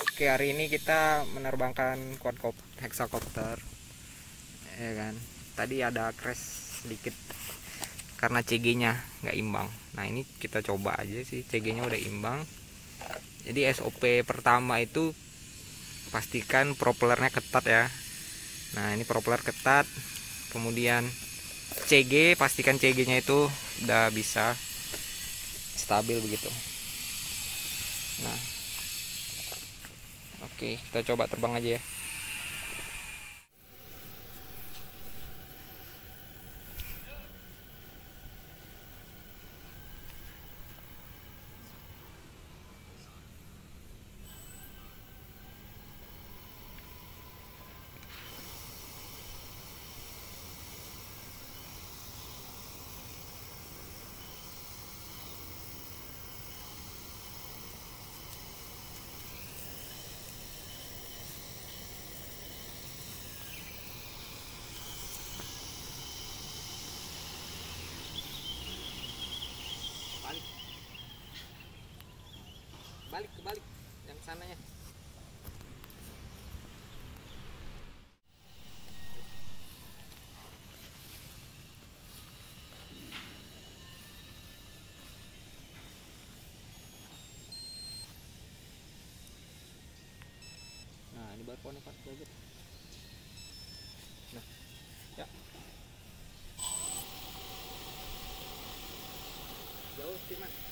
Oke hari ini kita menerbangkan quadcopter hexacopter. Ya kan? Tadi ada crash sedikit karena CG nya nggak imbang. Nah ini kita coba aja sih. CG nya udah imbang. Jadi SOP pertama itu pastikan propellernya ketat ya. Nah ini propeller ketat. Kemudian CG pastikan CG nya itu udah bisa stabil begitu. Nah oke kita coba terbang aja ya balik kebalik. Yang sananya. Nah ini baru pohonnya pak bagus nah ya. Jauh Firman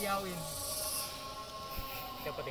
Iyawin. Dapat